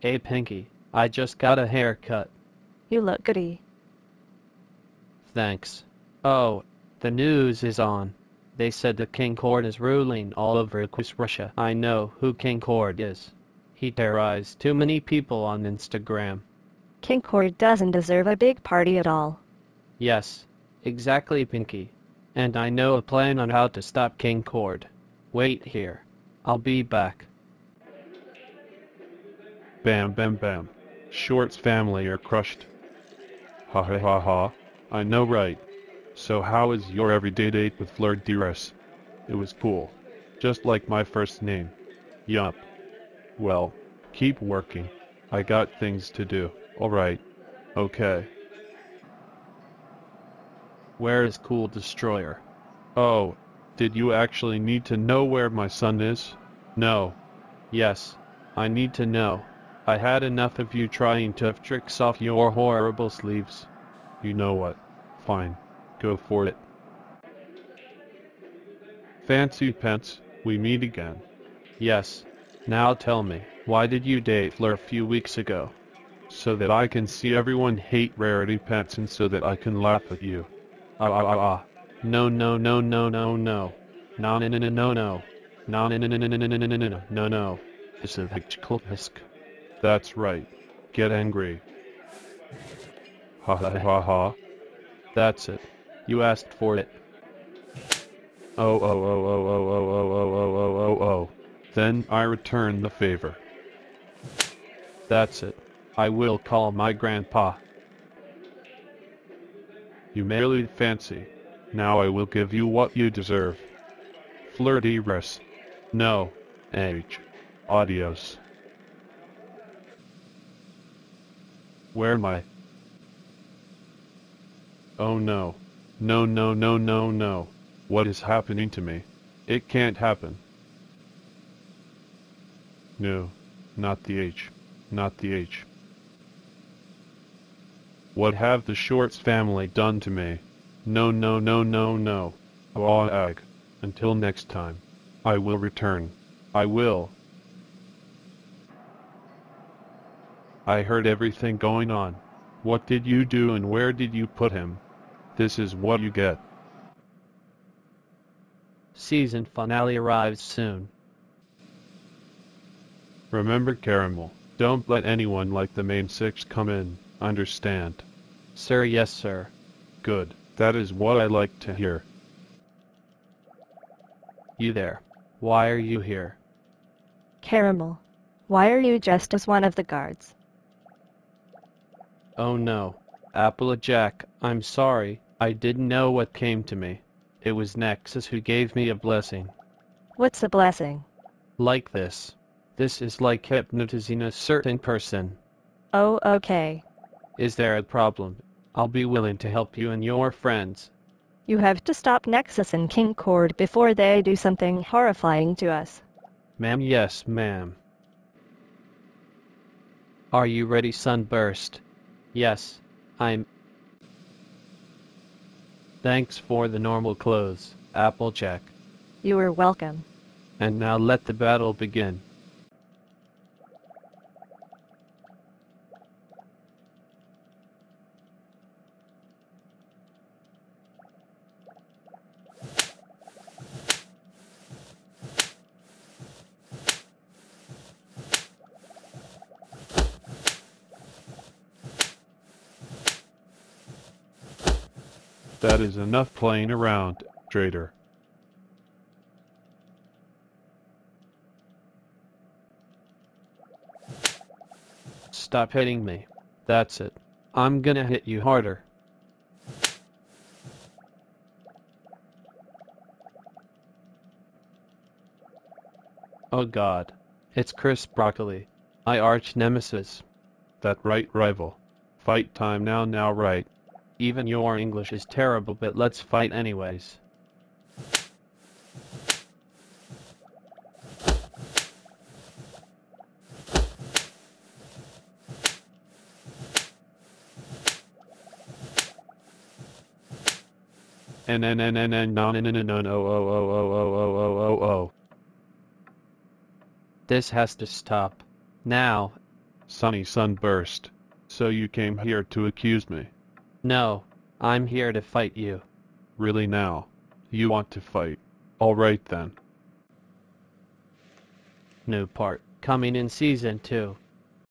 Hey Pinky, I just got a haircut. You look goody. Thanks. Oh, the news is on. They said the King Court is ruling all over Equestria. I know who King Court is. He terrorized too many people on Instagram. King Cord doesn't deserve a big party at all. Yes, exactly Pinky. And I know a plan on how to stop King Cord. Wait here. I'll be back. Bam bam bam. Short's family are crushed. Ha ha ha ha. I know right. So how is your everyday date with Fleur Dires? It was cool. Just like my first name. Yup. Well, keep working. I got things to do. Alright. Okay. Where is Cool Destroyer? Oh, did you actually need to know where my son is? No. Yes, I need to know. I had enough of you trying to tricks off your horrible sleeves. You know what? Fine. Go for it. Fancy pants, we meet again. Yes. Now tell me, why did you date Fleur a few weeks ago? So that I can see everyone hate Rarity Pants and so that I can laugh at you. Ah ah ah ah. No no no no no no. No no no no no no. No no no no no no no no no no no. This is Hichkulpisk. That's right. Get angry. Ha ha ha ha. That's it. You asked for it. Oh oh oh oh oh oh oh oh oh oh oh oh. Then I return the favor. That's it. I will call my grandpa. You merely fancy. Now I will give you what you deserve. Flirty res. No. Age. Adios. Where am I? Oh no. No no no no no. What is happening to me? It can't happen. No. Not the H. Not the H. What have the Shorts family done to me? No no no no no. Raw egg. Until next time. I will return. I will. I heard everything going on. What did you do and where did you put him? This is what you get. Season finale arrives soon. Remember Caramel, don't let anyone like the main six come in, understand? Sir, yes, sir. Good, that is what I like to hear. You there. Why are you here? Caramel. Why are you dressed as one of the guards? Oh no. Applejack, I'm sorry. I didn't know what came to me. It was Nexus who gave me a blessing. What's a blessing? Like this. This is like hypnotizing a certain person. Oh, okay. Is there a problem? I'll be willing to help you and your friends. You have to stop Nexus and King Cord before they do something horrifying to us. Ma'am, yes, ma'am. Are you ready, Sunburst? Yes, I'm. Thanks for the normal clothes, Applejack. You are welcome. And now let the battle begin. That is enough playing around, Trader. Stop hitting me. That's it. I'm gonna hit you harder. Oh god. It's Chris Broccoli. My arch nemesis. That right, rival. Fight time now, now, right. Even your English is terrible, but let's fight anyways. And and and and and no no no no no no oh oh oh oh oh oh oh oh. This has to stop. Now. Sunny Sunburst. So you came here to accuse me. No, I'm here to fight you. Really now? You want to fight? Alright then. New part coming in season 2.